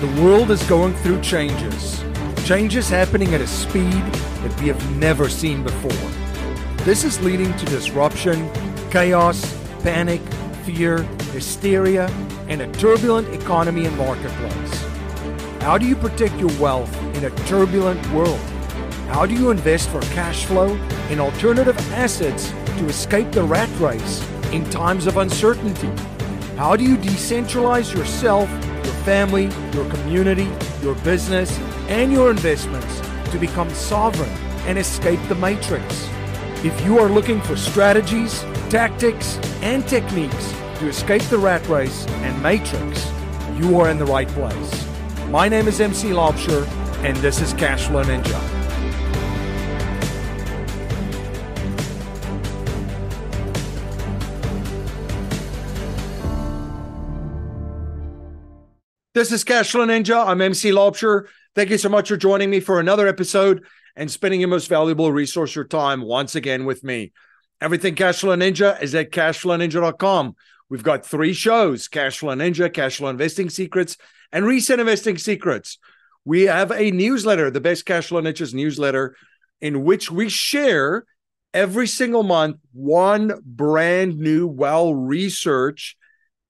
The world is going through changes. Changes happening at a speed that we have never seen before. This is leading to disruption, chaos, panic, fear, hysteria, and a turbulent economy and marketplace. How do you protect your wealth in a turbulent world? How do you invest for cash flow in alternative assets to escape the rat race in times of uncertainty? How do you decentralize yourself, your family, your community, your business, and your investments to become sovereign and escape the matrix? If you are looking for strategies, tactics, and techniques to escape the rat race and matrix, you are in the right place. My name is MC Laubscher, and this is Cashflow Ninja. This is Cashflow Ninja. I'm MC Laubscher. Thank you so much for joining me for another episode and spending your most valuable resource, your time, once again with me. Everything Cashflow Ninja is at cashflowninja.com. We've got three shows Cashflow Ninja, Cashflow Investing Secrets, and Reset Investing Secrets. We have a newsletter, the Best Cashflow Niches newsletter, in which we share every single month one brand new, well researched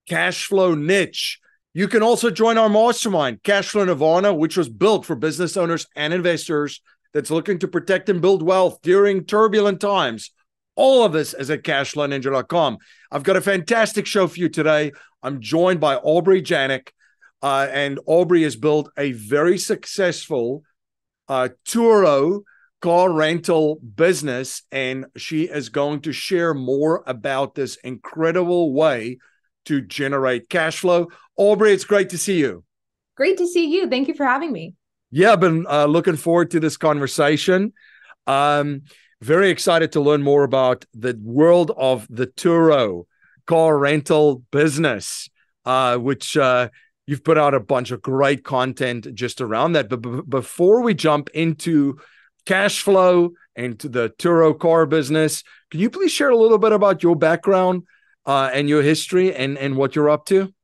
cash flow niche. You can also join our mastermind, Cashflow Nirvana, which was built for business owners and investors that's looking to protect and build wealth during turbulent times. All of this is at cashflowninja.com. I've got a fantastic show for you today. I'm joined by Aubrey Janik, uh, and Aubrey has built a very successful uh, Turo car rental business, and she is going to share more about this incredible way to generate cash flow. Aubrey, it's great to see you. Great to see you. Thank you for having me. Yeah, I've been uh, looking forward to this conversation. Um, very excited to learn more about the world of the Turo car rental business, uh, which uh, you've put out a bunch of great content just around that. But b- before we jump into cash flow and to the Turo car business, can you please share a little bit about your background uh, and your history and and what you're up to?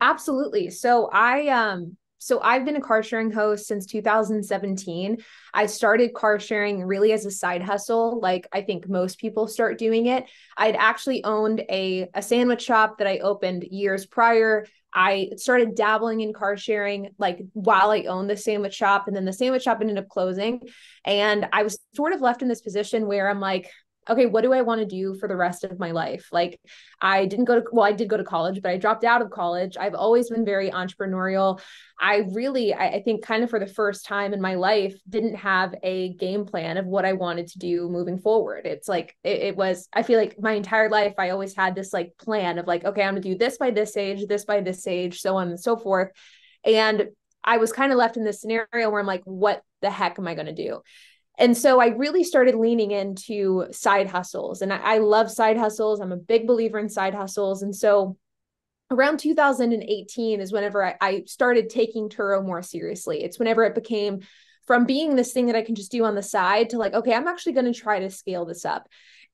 Absolutely. So I um so I've been a car sharing host since 2017. I started car sharing really as a side hustle, like I think most people start doing it. I'd actually owned a, a sandwich shop that I opened years prior. I started dabbling in car sharing like while I owned the sandwich shop, and then the sandwich shop ended up closing. And I was sort of left in this position where I'm like, okay, what do I want to do for the rest of my life? Like, I didn't go to, well, I did go to college, but I dropped out of college. I've always been very entrepreneurial. I really, I, I, think, kind of for the first time in my life, didn't have a game plan of what I wanted to do moving forward. It's like, it, it was, I feel like my entire life, I always had this like plan of like, okay, I'm going to do this by this age, this by this age, so on and so forth. And I was kind of left in this scenario where I'm like, what the heck am I going to do? And so I really started leaning into side hustles. And I, I, love side hustles. I'm a big believer in side hustles. And so around 2018 is whenever I, I started taking Turo more seriously. It's whenever it became from being this thing that I can just do on the side to like, okay, I'm actually going to try to scale this up.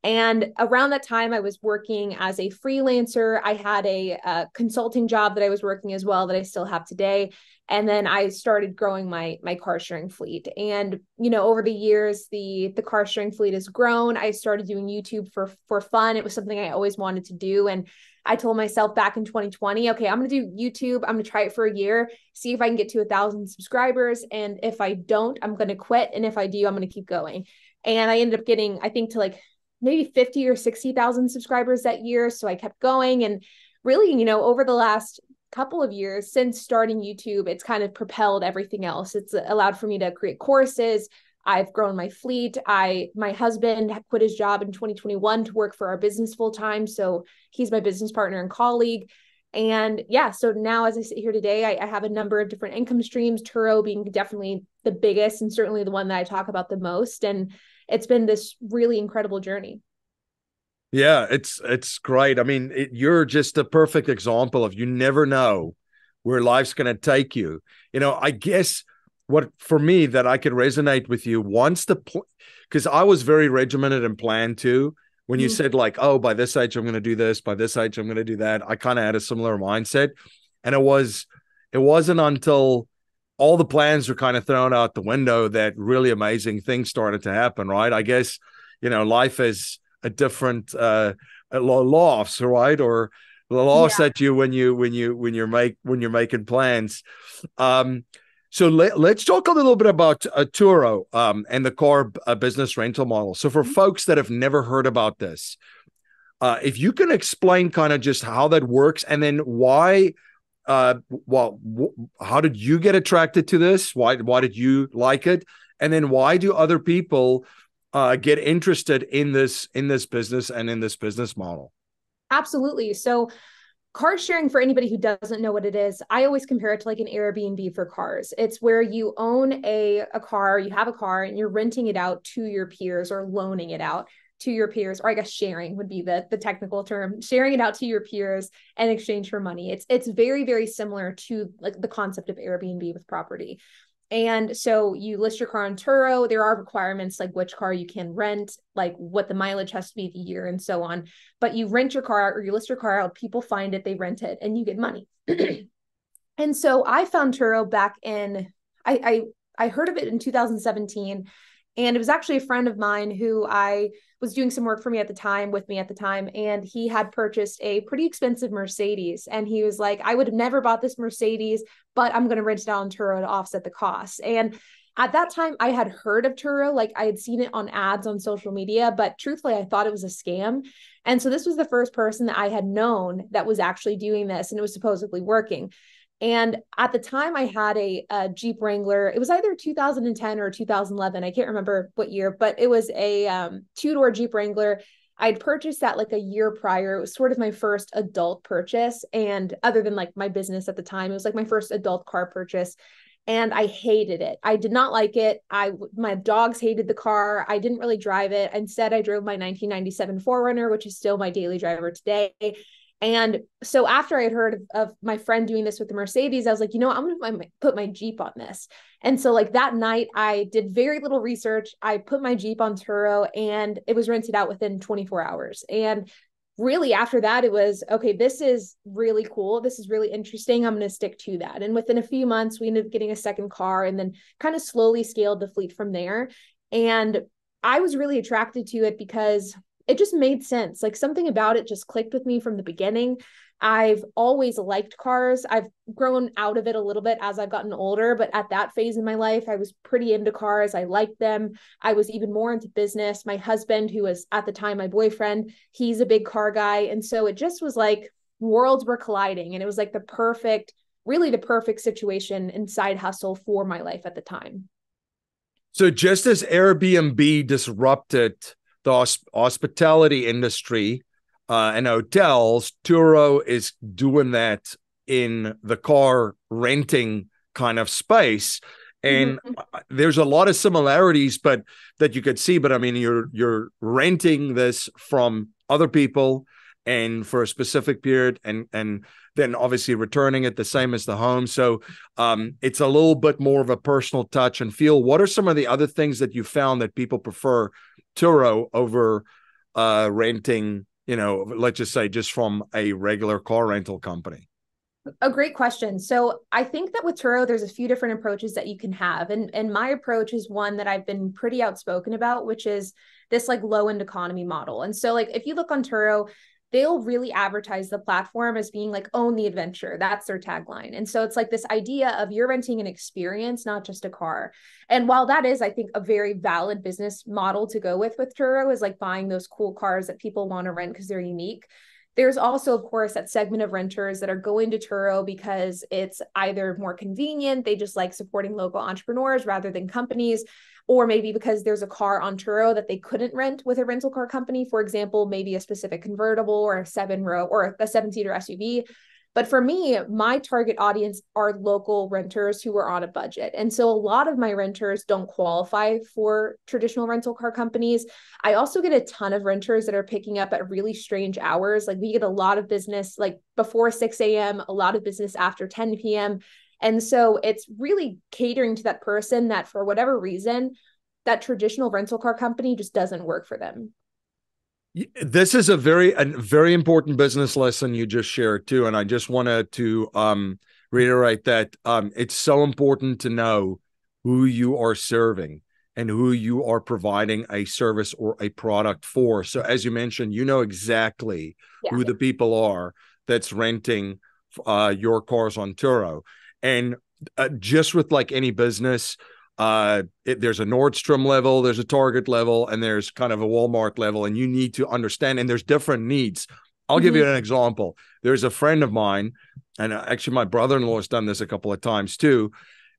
And around that time, I was working as a freelancer. I had a, a, consulting job that I was working as well that I still have today. And then I started growing my my car sharing fleet. And you know, over the years, the the car sharing fleet has grown. I started doing YouTube for for fun. It was something I always wanted to do. And I told myself back in 2020, okay, I'm gonna do YouTube. I'm gonna try it for a year, see if I can get to a thousand subscribers. And if I don't, I'm gonna quit. And if I do, I'm gonna keep going. And I ended up getting, I think, to like maybe 50 or 60,000 subscribers that year. So I kept going. And really, you know, over the last couple of years since starting YouTube, it's kind of propelled everything else. It's allowed for me to create courses. I've grown my fleet. I my husband quit his job in 2021 to work for our business full time, so he's my business partner and colleague. And yeah, so now as I sit here today, I, I have a number of different income streams. Turo being definitely the biggest and certainly the one that I talk about the most. And it's been this really incredible journey. Yeah, it's it's great. I mean, it, you're just a perfect example of you never know where life's going to take you. You know, I guess what for me that I could resonate with you once the because I was very regimented and planned too. When you mm-hmm. said like, oh, by this age I'm going to do this, by this age I'm going to do that, I kind of had a similar mindset, and it was it wasn't until all the plans were kind of thrown out the window that really amazing things started to happen, right? I guess, you know, life is a different uh laughs, right? Or the laughs yeah. at you when you when you when you're make when you're making plans. Um so let, us talk a little bit about uh, Turo um, and the car uh, business rental model. So for mm-hmm. folks that have never heard about this, uh, if you can explain kind of just how that works and then why uh well how did you get attracted to this? Why why did you like it? And then why do other people uh get interested in this in this business and in this business model? Absolutely. So car sharing for anybody who doesn't know what it is i always compare it to like an airbnb for cars. It's where you own a, a car you have a car and you're renting it out to your peers or loaning it out to your peers or i guess sharing would be the the technical term sharing it out to your peers in exchange for money it's it's very very similar to like the concept of airbnb with property and so you list your car on Turo. There are requirements like which car you can rent, like what the mileage has to be the year, and so on. But you rent your car out or you list your car out, people find it, they rent it, and you get money. and so I found Turo back in I, I I heard of it in 2017 and it was actually a friend of mine who I was doing some work for me at the time with me at the time. And he had purchased a pretty expensive Mercedes. And he was like, I would have never bought this Mercedes, but I'm going to rent it out on Turo to offset the costs. And at that time, I had heard of Turo, like I had seen it on ads on social media, but truthfully, I thought it was a scam. And so this was the first person that I had known that was actually doing this and it was supposedly working. And at the time, I had a, a, Jeep Wrangler. It was either 2010 or 2011. I can't remember what year, but it was a um, two door Jeep Wrangler. I'd purchased that like a year prior. It was sort of my first adult purchase. And other than like my business at the time, it was like my first adult car purchase. And I hated it. I did not like it. I my dogs hated the car. I didn't really drive it. Instead, I drove my 1997 4Runner, which is still my daily driver today and so after I had heard of, of, my friend doing this with the Mercedes, I was like, you know, I'm gonna put my, put my Jeep on this. And so like that night, I did very little research. I put my Jeep on Turo, and it was rented out within 24 hours. And really after that, it was okay. This is really cool. This is really interesting. I'm gonna stick to that. And within a few months, we ended up getting a second car, and then kind of slowly scaled the fleet from there. And I was really attracted to it because it just made sense. Like something about it just clicked with me from the beginning. I've always liked cars. I've grown out of it a little bit as I've gotten older, but at that phase in my life, I was pretty into cars. I liked them. I was even more into business. My husband, who was at the time my boyfriend, he's a big car guy. And so it just was like worlds were colliding. And it was like the perfect, really the perfect situation and side hustle for my life at the time. So just as Airbnb disrupted the hospitality industry uh, and hotels, Turo is doing that in the car renting kind of space. And mm-hmm. there's a lot of similarities, but that you could see. But I mean, you're you're renting this from other people and for a specific period, and and then obviously returning it the same as the home. So um, it's a little bit more of a personal touch and feel. What are some of the other things that you found that people prefer Turo over uh, renting, you know, let's just say just from a regular car rental company? A great question. So I think that with Turo, there's a few different approaches that you can have. And, and my approach is one that I've been pretty outspoken about, which is this like low end economy model. And so like if you look on Turo, they'll really advertise the platform as being like own the adventure. That's their tagline. And so it's like this idea of you're renting an experience not just a car. And while that is i think a very valid business model to go with with turo is like buying those cool cars that people want to rent because they're unique. There's also, of course, that segment of renters that are going to Turo because it's either more convenient, they just like supporting local entrepreneurs rather than companies, or maybe because there's a car on Turo that they couldn't rent with a rental car company. For example, maybe a specific convertible or a seven row or a seven seater SUV but for me, my target audience are local renters who are on a budget. And so a lot of my renters don't qualify for traditional rental car companies. I also get a ton of renters that are picking up at really strange hours. Like we get a lot of business like before 6 a.m., a lot of business after 10 p.m. And so it's really catering to that person that for whatever reason, that traditional rental car company just doesn't work for them. This is a very a very important business lesson you just shared too, and I just wanted to um, reiterate that um, it's so important to know who you are serving and who you are providing a service or a product for. So, as you mentioned, you know exactly yeah. who the people are that's renting uh, your cars on Turo. And uh, just with like any business, uh, it, there's a Nordstrom level, there's a Target level, and there's kind of a Walmart level, and you need to understand. And there's different needs. I'll mm-hmm. give you mm-hmm. an example. There's a friend of mine, and uh, actually my brother-in-law has done this a couple of times too.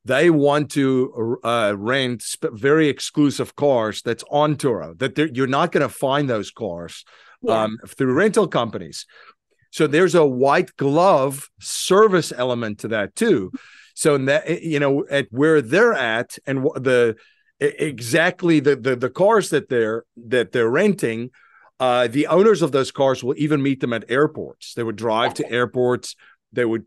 They want to uh, rent sp- very exclusive cars that's on Turo. That you're not going to find those cars yeah. um, through rental companies. So there's a white glove service element to that too. So that eh, you know at where they're at and the exactly the the, the cars that they're that they're renting uh, the owners of those cars will even meet them at airports. They would drive to airports. They would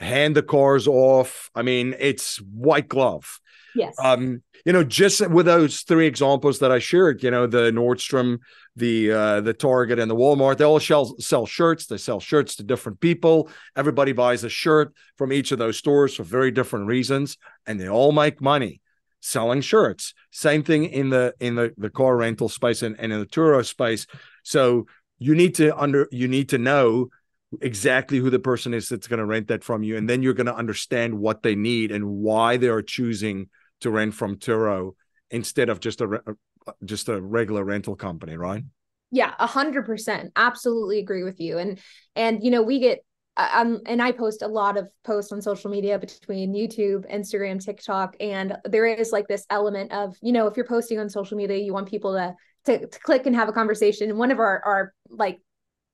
hand the cars off. I mean, it's white glove. Yes. Um, you know, just with those three examples that I shared, you know, the Nordstrom, the uh, the Target, and the Walmart, they all sell sell shirts. They sell shirts to different people. Everybody buys a shirt from each of those stores for very different reasons, and they all make money selling shirts. Same thing in the in the the car rental space and, and in the Turo space. So you need to under you need to know exactly who the person is that's going to rent that from you and then you're going to understand what they need and why they are choosing to rent from Turo instead of just a just a regular rental company, right? Yeah, a hundred percent. Absolutely agree with you. And and you know, we get um and I post a lot of posts on social media between YouTube, Instagram, TikTok, and there is like this element of, you know, if you're posting on social media, you want people to to, to click and have a conversation. And one of our our like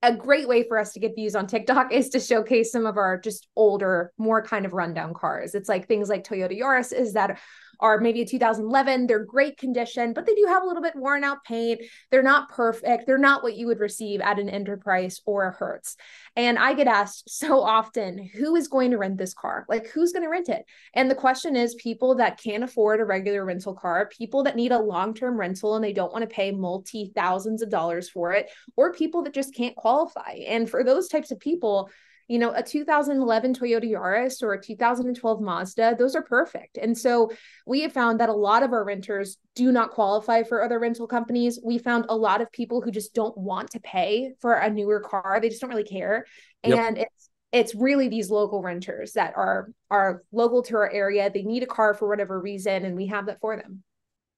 a great way for us to get views on TikTok is to showcase some of our just older, more kind of rundown cars. It's like things like Toyota Yaris is that are maybe a 2011. They're great condition, but they do have a little bit worn out paint. They're not perfect. They're not what you would receive at an Enterprise or a Hertz. And I get asked so often, who is going to rent this car? Like, who's going to rent it? And the question is people that can't afford a regular rental car, people that need a long term rental and they don't want to pay multi thousands of dollars for it, or people that just can't qualify. And for those types of people, you know, a 2011 Toyota Yaris or a 2012 Mazda, those are perfect. And so we have found that a lot of our renters do not qualify for other rental companies. We found a lot of people who just don't want to pay for a newer car. They just don't really care. Yep. And it's it's really these local renters that are are local to our area. They need a car for whatever reason, and we have that for them.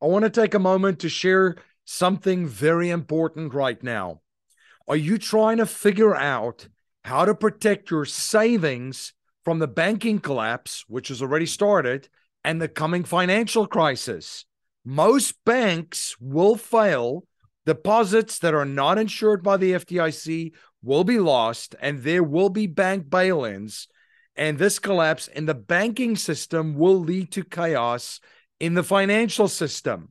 I want to take a moment to share something very important right now. Are you trying to figure out how to protect your savings from the banking collapse, which has already started, and the coming financial crisis. Most banks will fail. Deposits that are not insured by the FDIC will be lost, and there will be bank bail ins. And this collapse in the banking system will lead to chaos in the financial system.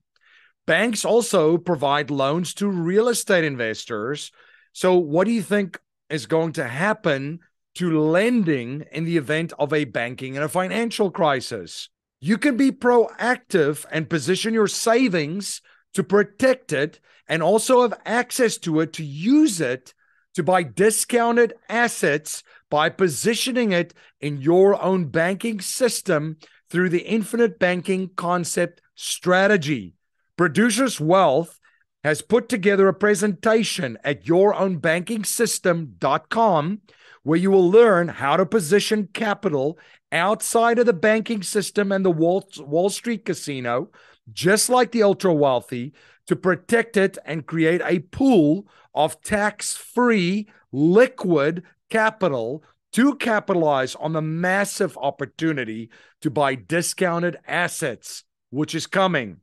Banks also provide loans to real estate investors. So, what do you think is going to happen to lending in the event of a banking and a financial crisis. You can be proactive and position your savings to protect it and also have access to it to use it to buy discounted assets by positioning it in your own banking system through the infinite banking concept strategy. Producers Wealth has put together a presentation at yourownbankingsystem.com where you will learn how to position capital outside of the banking system and the Wall, Wall Street casino, just like the ultra wealthy, to protect it and create a pool of tax free liquid capital to capitalize on the massive opportunity to buy discounted assets, which is coming.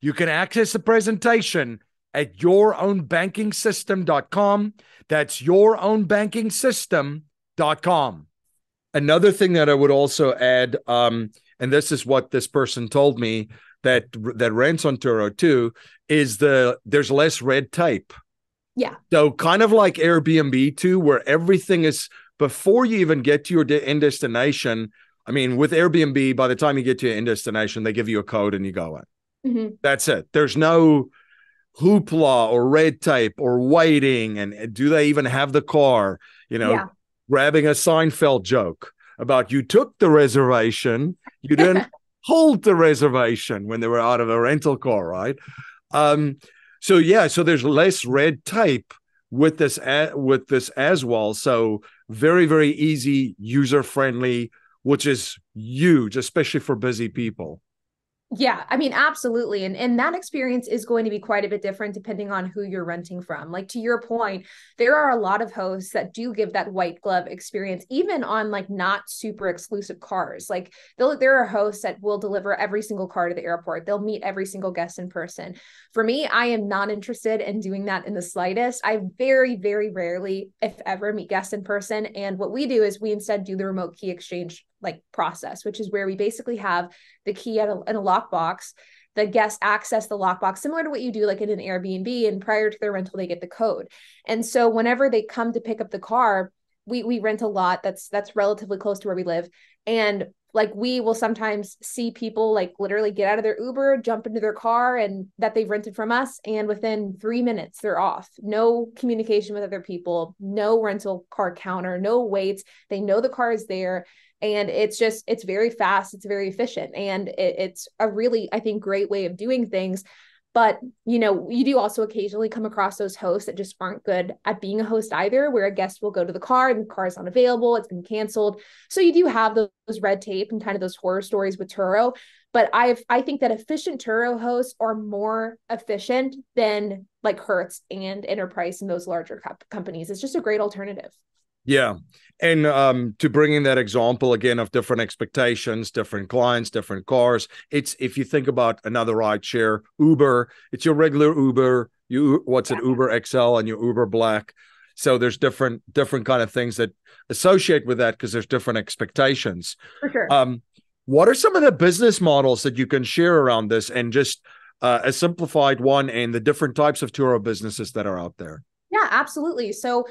You can access the presentation at yourownbankingsystem.com. That's yourownbankingsystem.com. Another thing that I would also add, um, and this is what this person told me that that rents on Turo too, is the there's less red tape. Yeah. So kind of like Airbnb too, where everything is before you even get to your de- end destination. I mean, with Airbnb, by the time you get to your end destination, they give you a code and you go in. Mm-hmm. That's it. There's no hoopla or red tape or waiting and do they even have the car you know yeah. grabbing a seinfeld joke about you took the reservation, you didn't hold the reservation when they were out of a rental car, right? Um, so yeah, so there's less red tape with this with this as well. So very very easy, user friendly, which is huge, especially for busy people. Yeah, I mean, absolutely. And and that experience is going to be quite a bit different depending on who you're renting from. Like to your point, there are a lot of hosts that do give that white glove experience, even on like not super exclusive cars. Like there are hosts that will deliver every single car to the airport. They'll meet every single guest in person. For me, I am not interested in doing that in the slightest. I very, very rarely, if ever, meet guests in person. And what we do is we instead do the remote key exchange like process, which is where we basically have the key at a, in a lockbox. The guests access the lockbox similar to what you do like in an Airbnb, and prior to their rental, they get the code. And so whenever they come to pick up the car, we we rent a lot that's that's relatively close to where we live, and like we will sometimes see people like literally get out of their uber jump into their car and that they've rented from us and within three minutes they're off no communication with other people no rental car counter no waits they know the car is there and it's just it's very fast it's very efficient and it, it's a really i think great way of doing things. But you know you do also occasionally come across those hosts that just aren't good at being a host either where a guest will go to the car and the car is unavailable it's been canceled. So you do have those, those red tape and kind of those horror stories with turo. But i've i think that efficient turo hosts are more efficient than like hertz and enterprise and those larger co- companies. It's just a great alternative yeah. And um, to bring in that example again of different expectations, different clients, different cars, it's if you think about another ride share, Uber, it's your regular Uber, you what's it, Uber XL and your Uber Black. So there's different different kind of things that associate with that because there's different expectations. For sure. Um, what are some of the business models that you can share around this and just uh, a simplified one and the different types of Turo businesses that are out there? Yeah, absolutely. So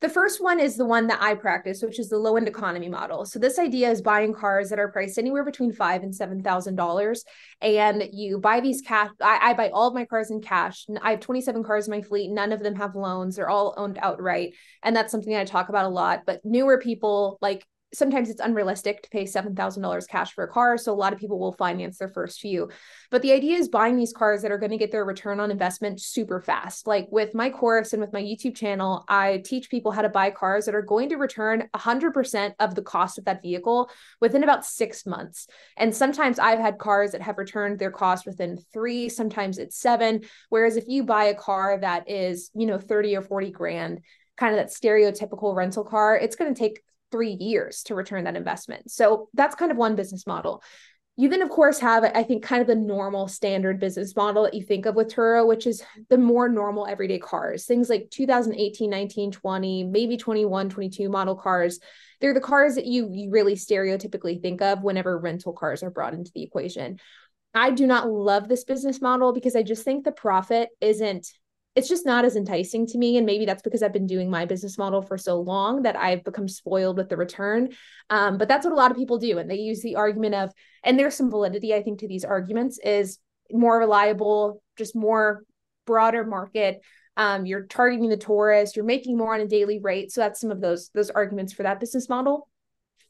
the first one is the one that I practice, which is the low end economy model. So this idea is buying cars that are priced anywhere between five and seven thousand dollars, and you buy these cash. I, I, buy all of my cars in cash. I have twenty seven cars in my fleet. None of them have loans. They're all owned outright, and that's something that I talk about a lot. But newer people like sometimes it's unrealistic to pay $7,000 cash for a car. So a lot of people will finance their first few. But the idea is buying these cars that are going to get their return on investment super fast. Like with my course and with my YouTube channel, I teach people how to buy cars that are going to return 100% of the cost of that vehicle within about six months. And sometimes I've had cars that have returned their cost within three, sometimes it's seven. Whereas if you buy a car that is, you know, 30 or 40 grand, kind of that stereotypical rental car, it's going to take three years to return that investment. So that's kind of one business model. You then, of course, have, I think, kind of the normal standard business model that you think of with Turo, which is the more normal everyday cars, things like 2018, 19, 20, maybe 21, 22 model cars. They're the cars that you, you really stereotypically think of whenever rental cars are brought into the equation. I do not love this business model because I just think the profit isn't it's just not as enticing to me. And maybe that's because I've been doing my business model for so long that I've become spoiled with the return. Um, but that's what a lot of people do. And they use the argument of, and there's some validity, I think, to these arguments is more reliable, just more broader market. Um, you're targeting the tourist, you're making more on a daily rate. So that's some of those those arguments for that business model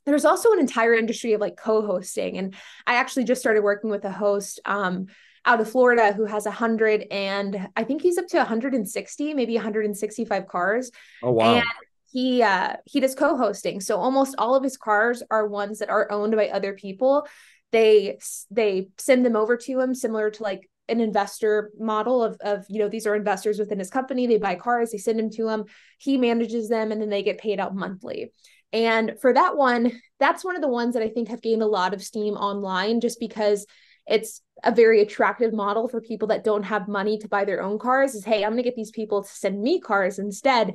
there's also an entire industry of like co-hosting and i actually just started working with a host um, out of Florida who has a hundred and I think he's up to 160, maybe 165 cars. Oh wow. And he uh he does co-hosting. So almost all of his cars are ones that are owned by other people. They they send them over to him similar to like an investor model of of you know these are investors within his company they buy cars they send them to him he manages them and then they get paid out monthly and for that one that's one of the ones that i think have gained a lot of steam online just because it's a very attractive model for people that don't have money to buy their own cars is hey i'm going to get these people to send me cars instead.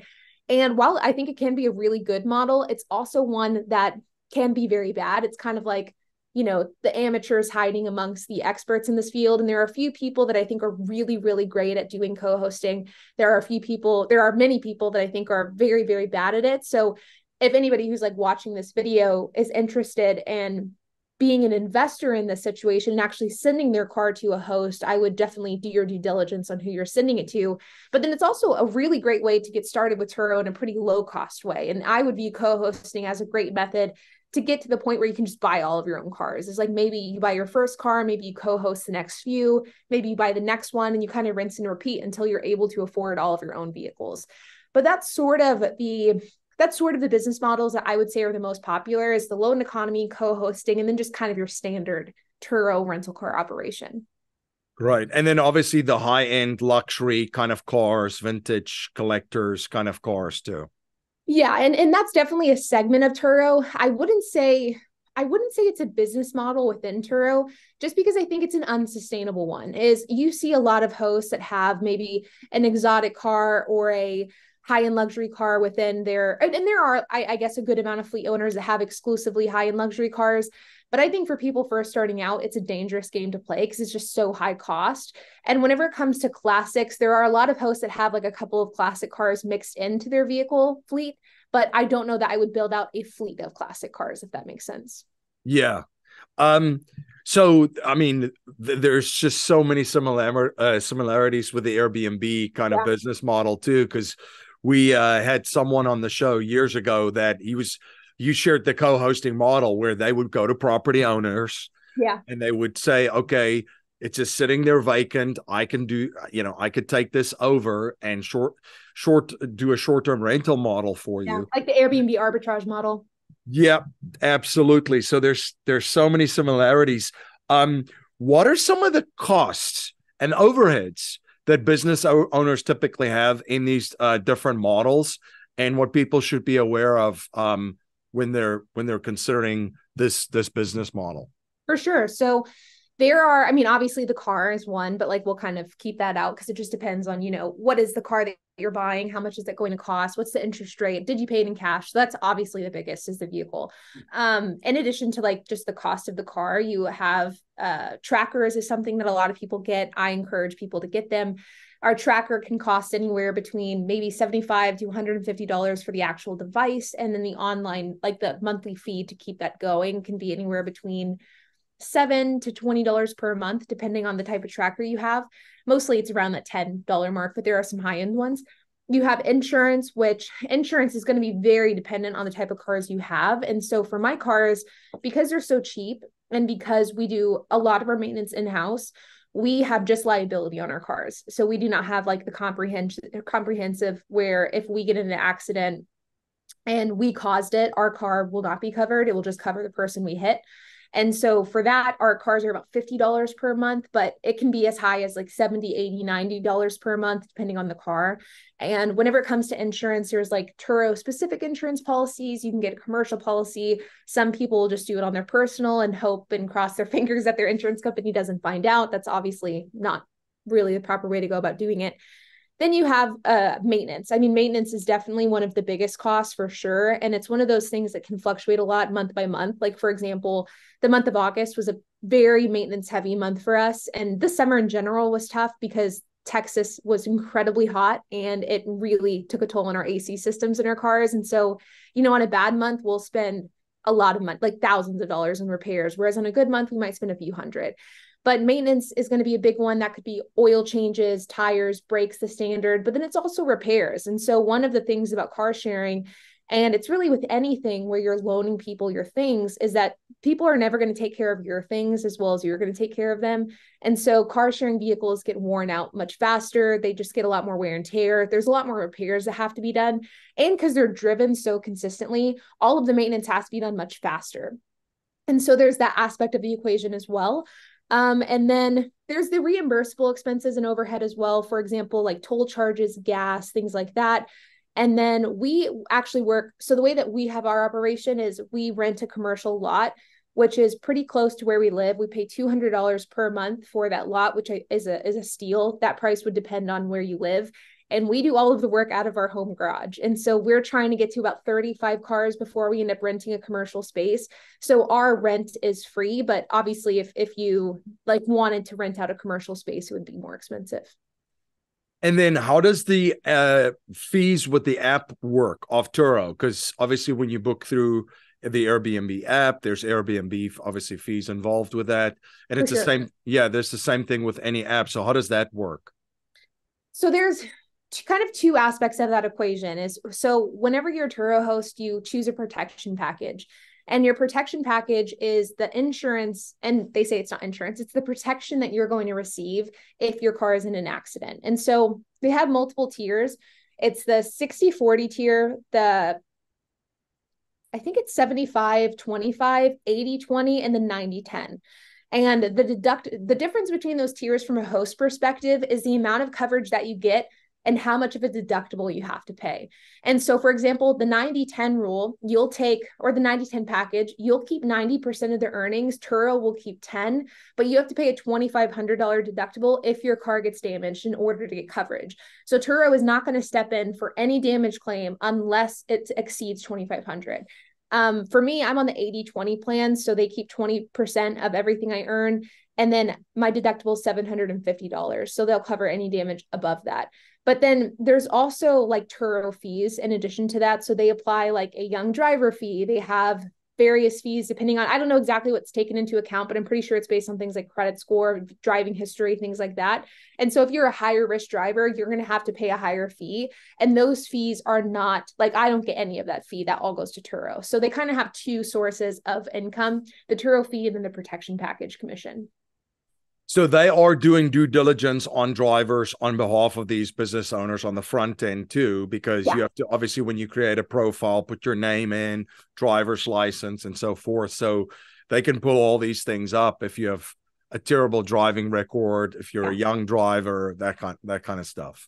And while i think it can be a really good model it's also one that can be very bad. It's kind of like you know the amateurs hiding amongst the experts in this field. And there are a few people that i think are really really great at doing co-hosting. There are a few people there are many people that i think are very very bad at it. So if anybody who's like watching this video is interested in being an investor in this situation and actually sending their car to a host, I would definitely do your due diligence on who you're sending it to. But then it's also a really great way to get started with Turo in a pretty low cost way. And I would view co hosting as a great method to get to the point where you can just buy all of your own cars. It's like maybe you buy your first car, maybe you co-host the next few, maybe you buy the next one and you kind of rinse and repeat until you're able to afford all of your own vehicles. But that's sort of the that's sort of the business models that I would say are the most popular is the loan economy, co-hosting, and then just kind of your standard Turo rental car operation. Right. And then obviously the high end luxury kind of cars, vintage collectors kind of cars too. Yeah, and and that's definitely a segment of Turo. I wouldn't say I wouldn't say it's a business model within Turo, just because I think it's an unsustainable one. Is you see a lot of hosts that have maybe an exotic car or a high-end luxury car within their and, there are I, I guess a good amount of fleet owners that have exclusively high-end luxury cars but I think for people first starting out, it's a dangerous game to play because it's just so high cost. And whenever it comes to classics, there are a lot of hosts that have like a couple of classic cars mixed into their vehicle fleet. But I don't know that I would build out a fleet of classic cars, if that makes sense. Yeah. Um, so I mean, th- there's just so many similar uh, similarities with the Airbnb kind of business model too, because we uh, had someone on the show years ago that he was you shared the co-hosting model where they would go to property owners yeah. and they would say okay it's just sitting there vacant. I can do you know i could take this over and short short do a short-term rental model for yeah, you. like the airbnb arbitrage model. Yep absolutely. So there's there's so many similarities. Um what are some of the costs and overheads that business owners typically have in these uh, different models. And what people should be aware of um, when they're when they're considering this this business model. For sure. So there are i mean obviously the car is one but like we'll kind of keep that out because it just depends on you know what is the car that you're buying how much is it going to cost? What's the interest rate? Did you pay it in cash? So that's obviously the biggest is the vehicle. Um in addition to like just the cost of the car you have uh trackers is something that a lot of people get. I encourage people to get them. Our tracker can cost anywhere between maybe 75 to 150 dollars for the actual device. And then the online like the monthly fee to keep that going can be anywhere between 7 to 20 dollars per month depending on the type of tracker you have mostly it's around that 10 dollar mark but there are some high end ones you have insurance which insurance is going to be very dependent on the type of cars you have and so for my cars because they're so cheap and because we do a lot of our maintenance in house we have just liability on our cars. So we do not have like the comprehensive comprehensive where if we get in an accident and we caused it, our car will not be covered. It will just cover the person we hit. And so for that, our cars are about $50 per month, but it can be as high as like 70, 80, 90 dollars per month, depending on the car. And whenever it comes to insurance, there's like Turo specific insurance policies. You can get a commercial policy. Some people just do it on their personal and hope and cross their fingers that their insurance company doesn't find out. That's obviously not really the proper way to go about doing it. Then you have uh, maintenance. I mean, maintenance is definitely one of the biggest costs for sure. And it's one of those things that can fluctuate a lot month by month. Like, for example, the month of August was a very maintenance heavy month for us. And the summer in general was tough because Texas was incredibly hot and it really took a toll on our AC systems in our cars. And so, you know, on a bad month, we'll spend a lot of money, like thousands of dollars in repairs. Whereas on a good month, we might spend a few hundred. But maintenance is going to be a big one. That could be oil changes, tires, brakes, the standard, but then it's also repairs. And so, one of the things about car sharing, and it's really with anything where you're loaning people your things, is that people are never going to take care of your things as well as you're going to take care of them. And so, car sharing vehicles get worn out much faster. They just get a lot more wear and tear. There's a lot more repairs that have to be done. And because they're driven so consistently, all of the maintenance has to be done much faster. And so there's that aspect of the equation as well. Um, and then there's the reimbursable expenses and overhead as well. For example, like toll charges, gas, things like that. And then we actually work. So the way that we have our operation is we rent a commercial lot, which is pretty close to where we live. We pay two hundred dollars per month for that lot, which is a is a steal. That price would depend on where you live and we do all of the work out of our home garage. And so we're trying to get to about 35 cars before we end up renting a commercial space. So our rent is free, but obviously if if you like wanted to rent out a commercial space, it would be more expensive. And then how does the uh, fees with the app work off Turo? Because obviously when you book through the Airbnb app, there's Airbnb obviously fees involved with that. And it's the same, yeah, there's the same thing with any app. So how does that work? So there's kind of two aspects of that equation is so whenever you're a Turo host, you choose a protection package. And your protection package is the insurance, and they say it's not insurance, it's the protection that you're going to receive if your car is in an accident. And so they have multiple tiers. It's the 60 40 tier, the I think it's 75 25, 80 20, and the 90 10. And the deduct the difference between those tiers from a host perspective is the amount of coverage that you get and how much of a deductible you have to pay. And so, for example, the 90 10 rule, you'll take, or the 90 10 package, you'll keep 90% of the earnings. Turo will keep 10, but you have to pay a $2,500 deductible if your car gets damaged in order to get coverage. So, Turo is not going to step in for any damage claim unless it exceeds 2500 um, for me, I'm on the 80 20 plan. So they keep 20% of everything I earn. And then my deductible is $750. So they'll cover any damage above that. But then there's also like Turo fees in addition to that. So they apply like a young driver fee. They have various fees depending on I don't know exactly what's taken into account, but I'm pretty sure it's based on things like credit score, driving history, things like that. And so if you're a higher risk driver, you're going to have to pay a higher fee, and those fees are not like I don't get any of that fee. That all goes to Turo. So they kind of have two sources of income: the Turo fee and then the protection package commission. So they are doing due diligence on drivers on behalf of these business owners on the front end too, because yeah. you have to obviously when you create a profile, put your name in, driver's license, and so forth. So they can pull all these things up if you have a terrible driving record, if you're yeah. a young driver, that kind that kind of stuff.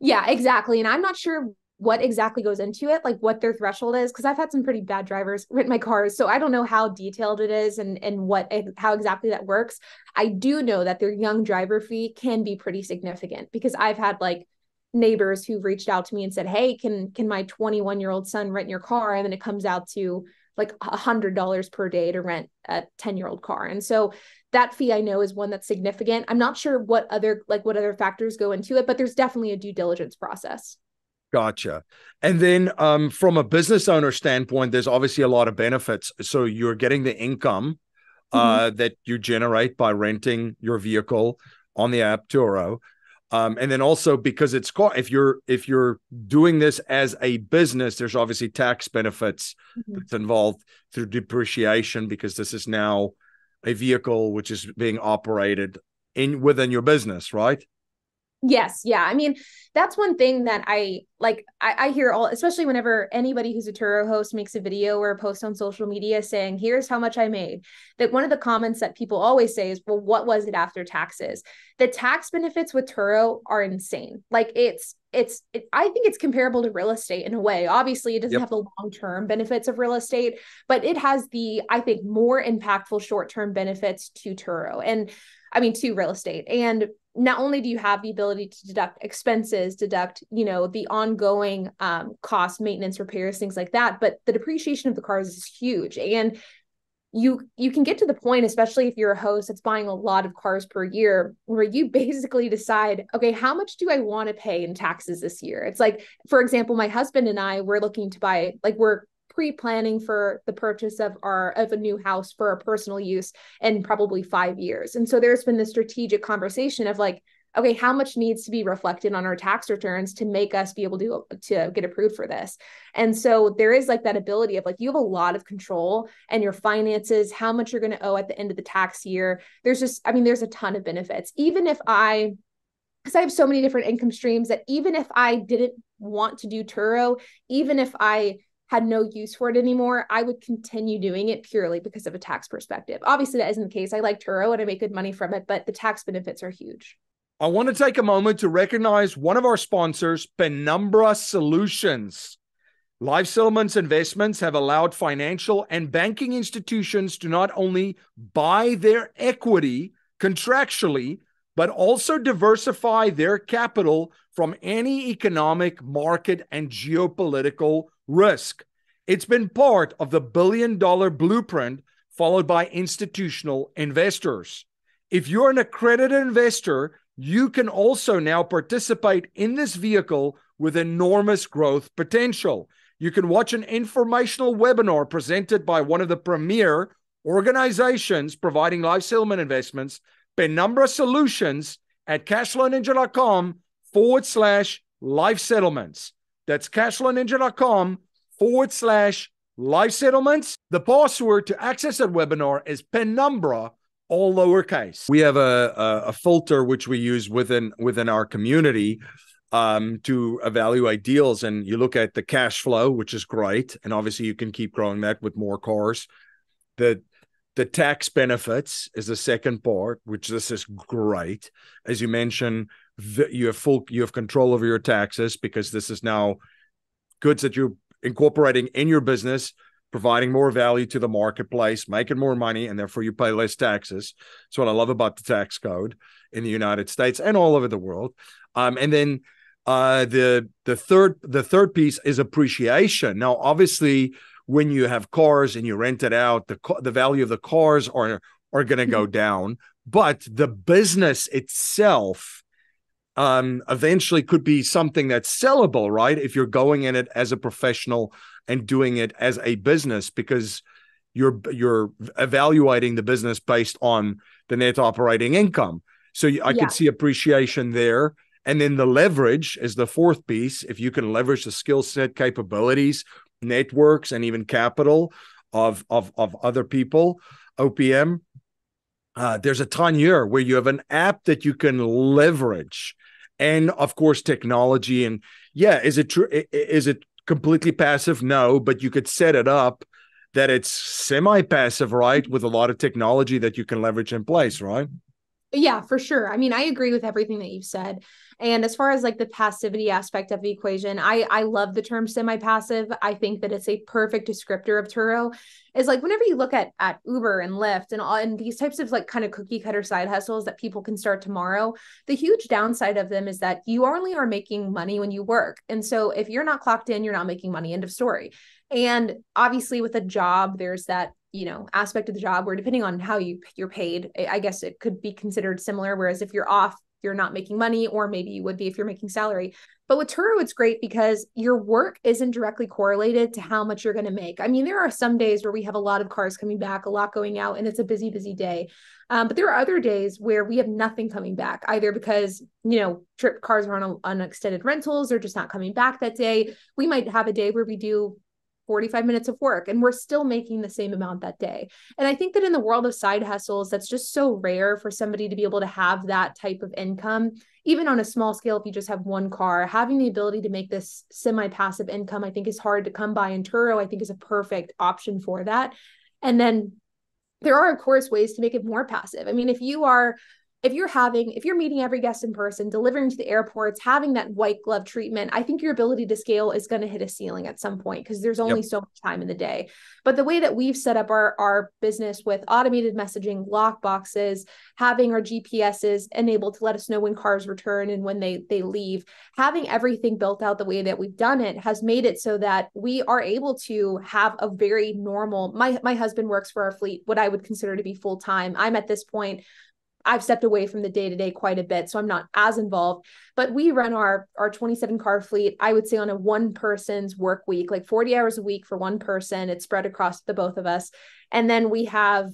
Yeah, exactly. And I'm not sure what exactly goes into it, like what their threshold is, because I've had some pretty bad drivers rent my cars, so I don't know how detailed it is and and what how exactly that works. I do know that their young driver fee can be pretty significant because I've had like neighbors who've reached out to me and said, "Hey, can can my 21 year old son rent your car?" And then it comes out to like a hundred dollars per day to rent a 10 year old car, and so that fee I know is one that's significant. I'm not sure what other like what other factors go into it, but there's definitely a due diligence process. Gotcha. And then um, from a business owner standpoint, there's obviously a lot of benefits. So you're getting the income uh, mm-hmm. that you generate by renting your vehicle on the app Turo. Um, and then also because it's if you're if you're doing this as a business, there's obviously tax benefits mm-hmm. that's involved through depreciation because this is now a vehicle which is being operated in within your business, right? Yes, yeah. I mean, that's one thing that I like. I, I, hear all, especially whenever anybody who's a Turo host makes a video or a post on social media saying, "Here's how much I made." That one of the comments that people always say is, "Well, what was it after taxes?" The tax benefits with Turo are insane. Like it's it's it, I think it's comparable to real estate in a way. Obviously, it doesn't yep. have the long term benefits of real estate, but it has the I think more impactful short term benefits to Turo and I mean to real estate and not only do you have the ability to deduct expenses deduct you know the ongoing um, cost maintenance repairs things like that but the depreciation of the cars is huge. And you you can get to the point especially if you're a host that's buying a lot of cars per year where you basically decide okay how much do i want to pay in taxes this year? It's like for example my husband and i we're looking to buy like we're pre-planning for the purchase of our of a new house for our personal use in probably five years. And so there's been this strategic conversation of like, okay, how much needs to be reflected on our tax returns to make us be able to to get approved for this? And so there is like that ability of like you have a lot of control and your finances, how much you're going to owe at the end of the tax year. There's just, I mean, there's a ton of benefits. Even if I because I have so many different income streams that even if I didn't want to do Turo, even if I had no use for it anymore, I would continue doing it purely because of a tax perspective. Obviously, that isn't the case. I like Turo and I make good money from it, but the tax benefits are huge. I want to take a moment to recognize one of our sponsors, Penumbra Solutions. Life Settlements investments have allowed financial and banking institutions to not only buy their equity contractually, but also diversify their capital from any economic, market, and geopolitical risk. It's been part of the billion dollar blueprint followed by institutional investors. If you're an accredited investor, you can also now participate in this vehicle with enormous growth potential. You can watch an informational webinar presented by one of the premier organizations providing life settlement investments, Penumbra Solutions, at cashflowninja.com forward slash life settlements. That's cashflowninja.com forward slash life settlements. The password to access that webinar is penumbra, all lowercase. We have a, a, a filter which we use within within our community um, to evaluate deals. And you look at the cash flow, which is great. And obviously you can keep growing that with more cars. The the tax benefits is the second part, which this is great. As you mentioned, you have full you have control over your taxes because this is now goods that you're incorporating in your business providing more value to the marketplace, making more money, and therefore you pay less taxes. That's what I love about the tax code in the United States and all over the world. Um, and then uh, the the third the third piece is appreciation. Now, obviously, when you have cars and you rent it out, the the value of the cars are are going to go mm-hmm. down, but the business itself um, eventually could be something that's sellable, right? If you're going in it as a professional and doing it as a business, because you're you're evaluating the business based on the net operating income. So I yeah. could see appreciation there. And then the leverage is the fourth piece. If you can leverage the skill set, capabilities, networks, and even capital of, of, of other people, OPM, uh, there's a ton here where you have an app that you can leverage. And of course, technology. And yeah, is it true? Is it completely passive? No, but you could set it up that it's semi passive, right? With a lot of technology that you can leverage in place, right? Yeah, for sure. I mean, I agree with everything that you've said. And as far as like the passivity aspect of the equation, I I love the term semi-passive. I think that it's a perfect descriptor of Turo. Is like whenever you look at at Uber and Lyft and all and these types of like kind of cookie cutter side hustles that people can start tomorrow, the huge downside of them is that you only are making money when you work. And so if you're not clocked in, you're not making money. End of story. And obviously with a job, there's that you know aspect of the job where depending on how you you're paid i guess it could be considered similar whereas if you're off you're not making money or maybe you would be if you're making salary. But with turo it's great because your work isn't directly correlated to how much you're going to make. I mean there are some days where we have a lot of cars coming back a lot going out and it's a busy busy day. Um, but there are other days where we have nothing coming back either because you know trip cars are on, on extended rentals or just not coming back that day. We might have a day where we do 45 minutes of work and we're still making the same amount that day. And I think that in the world of side hustles, that's just so rare for somebody to be able to have that type of income, even on a small scale. If you just have one car, having the ability to make this semi passive income, I think is hard to come by. And Turo, I think, is a perfect option for that. And then there are, of course, ways to make it more passive. I mean, if you are if you're having if you're meeting every guest in person delivering to the airports having that white glove treatment i think your ability to scale is going to hit a ceiling at some point because there's only yep. so much time in the day but the way that we've set up our our business with automated messaging lock boxes having our gps's enabled to let us know when cars return and when they they leave having everything built out the way that we've done it has made it so that we are able to have a very normal my my husband works for our fleet what i would consider to be full time i'm at this point I've stepped away from the day to day quite a bit, so I'm not as involved. But we run our our 27 car fleet. I would say on a one person's work week, like 40 hours a week for one person. It's spread across the both of us, and then we have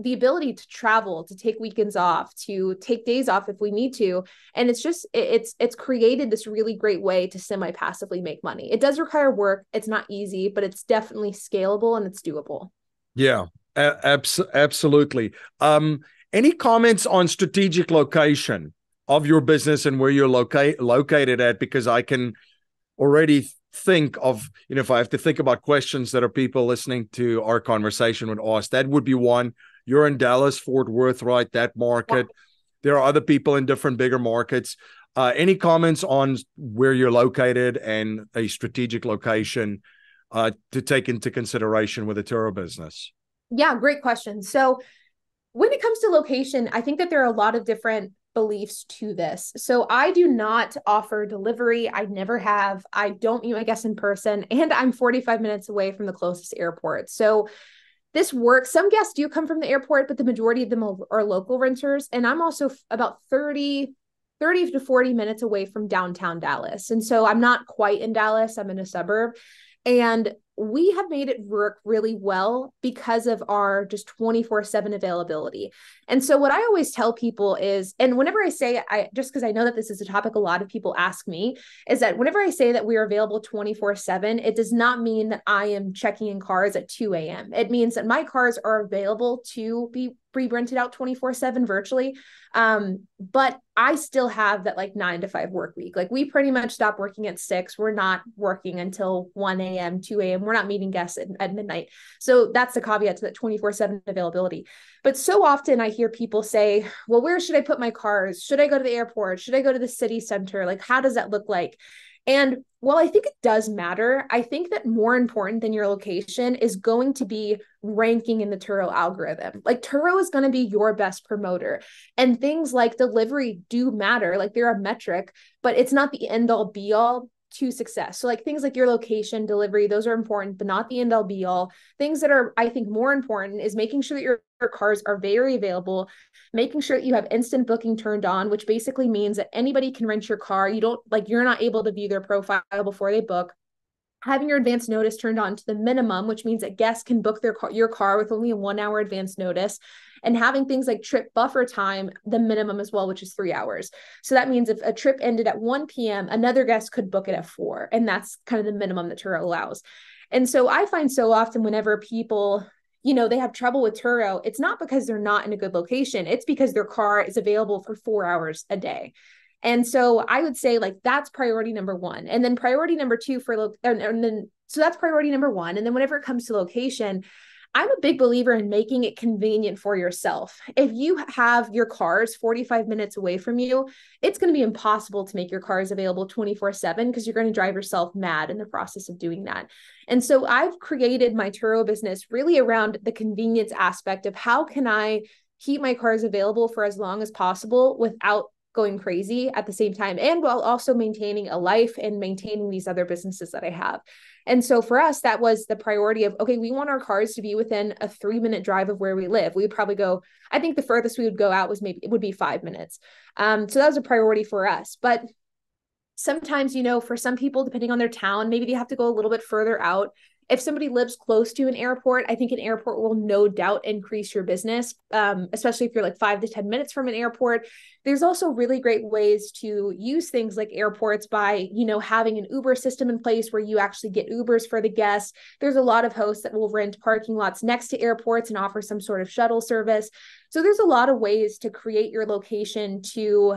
the ability to travel to take weekends off to take days off if we need to and it's just it's it's created this really great way to semi passively make money it does require work it's not easy but it's definitely scalable and it's doable yeah abs- absolutely um any comments on strategic location of your business and where you're locate, located at? Because I can already think of, you know, if I have to think about questions that are people listening to our conversation with us, that would be one. You're in Dallas, Fort Worth, right? That market. Yeah. There are other people in different bigger markets. Uh, any comments on where you're located and a strategic location uh, to take into consideration with a Turo business? Yeah, great question. So when it comes to location, I think that there are a lot of different beliefs to this. So I do not offer delivery. I never have. I don't meet my guests in person, and I'm 45 minutes away from the closest airport. So this works. Some guests do come from the airport, but the majority of them are local renters. And I'm also about 30, 30 to 40 minutes away from downtown Dallas. And so I'm not quite in Dallas, I'm in a suburb. And we have made it work really well because of our just 24/7 availability. And so what I always tell people is and whenever I say I just because I know that this is a topic a lot of people ask me is that whenever I say that we are available 24/7, it does not mean that I am checking in cars at 2 a.m. It means that my cars are available to be be rented out 24 7 virtually. Um, but I still have that like nine to five work week. Like we pretty much stop working at six. We're not working until 1 a.m., 2 a.m. We're not meeting guests at, at midnight. So that's the caveat to that 24 7 availability. But so often I hear people say, well, where should I put my cars? Should I go to the airport? Should I go to the city center? Like, how does that look like? And while I think it does matter, I think that more important than your location is going to be ranking in the Turo algorithm. Like Turo is going to be your best promoter. And things like delivery do matter, like they're a metric, but it's not the end all be all to success. So like things like your location, delivery, those are important, but not the end all be all. Things that are I think more important is making sure that your, your cars are very available, making sure that you have instant booking turned on, which basically means that anybody can rent your car. You don't like you're not able to view their profile before they book having your advance notice turned on to the minimum, which means that guests can book their car, your car with only a one hour advance notice, and having things like trip buffer time, the minimum as well, which is three hours. So that means if a trip ended at 1 p.m., another guest could book it at four. And that's kind of the minimum that Turo allows. And so I find so often whenever people you know they have trouble with Turo, it's not because they're not in a good location. It's because their car is available for four hours a day. And so I would say like that's priority number one. And then priority number two for lo- and, and then so that's priority number one. And then whenever it comes to location, I'm a big believer in making it convenient for yourself. If you have your cars 45 minutes away from you, it's going to be impossible to make your cars available 24 7 because you're going to drive yourself mad in the process of doing that. And so I've created my Turo business really around the convenience aspect of how can I keep my cars available for as long as possible without going crazy at the same time and while also maintaining a life and maintaining these other businesses that I have. And so for us, that was the priority of okay, we want our cars to be within a three minute drive of where we live. We would probably go, I think the furthest we would go out was maybe it would be five minutes. Um, so that was a priority for us. But sometimes, you know, for some people, depending on their town, maybe they have to go a little bit further out if somebody lives close to an airport, I think an airport will no doubt increase your business, um, especially if you're like five to 10 minutes from an airport. There's also really great ways to use things like airports by, you know, having an Uber system in place where you actually get Ubers for the guests. There's a lot of hosts that will rent parking lots next to airports and offer some sort of shuttle service. So there's a lot of ways to create your location to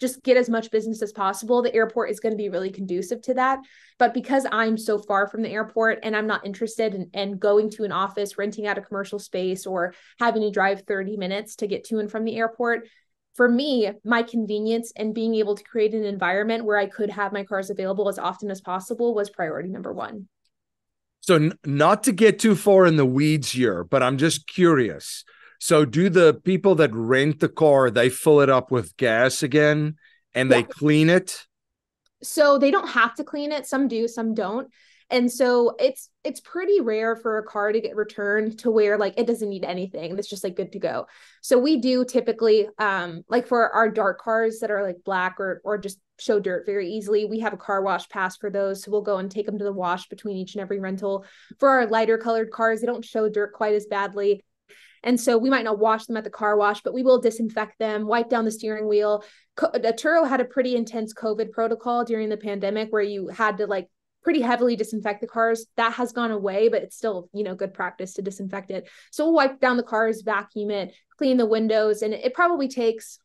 just get as much business as possible. The airport is going to be really conducive to that. But because I'm so far from the airport and I'm not interested in, in going to an office, renting out a commercial space, or having to drive 30 minutes to get to and from the airport, for me, my convenience and being able to create an environment where I could have my cars available as often as possible was priority number one. So, n- not to get too far in the weeds here, but I'm just curious so do the people that rent the car, they fill it up with gas again and yeah. they clean it? So they don't have to clean it. Some do, some don't. And so it's it's pretty rare for a car to get returned to where like it doesn't need anything. It's just like good to go. So we do typically um like for our dark cars that are like black or or just show dirt very easily. We have a car wash pass for those. So we'll go and take them to the wash between each and every rental. For our lighter colored cars, they don't show dirt quite as badly. And so we might not wash them at the car wash, but we will disinfect them, wipe down the steering wheel. The Turo had a pretty intense COVID protocol during the pandemic where you had to like pretty heavily disinfect the cars. That has gone away, but it's still, you know, good practice to disinfect it. So we'll wipe down the cars, vacuum it, clean the windows, and it probably takes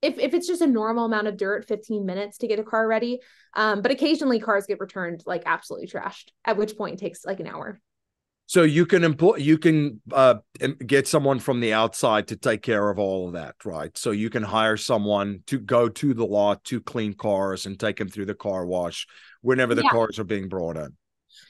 if, if it's just a normal amount of dirt 15 minutes to get a car ready um, but occasionally cars get returned like absolutely trashed at which point it takes like an hour so you can employ, you can uh, get someone from the outside to take care of all of that, right? So you can hire someone to go to the lot to clean cars and take them through the car wash whenever the yeah. cars are being brought in.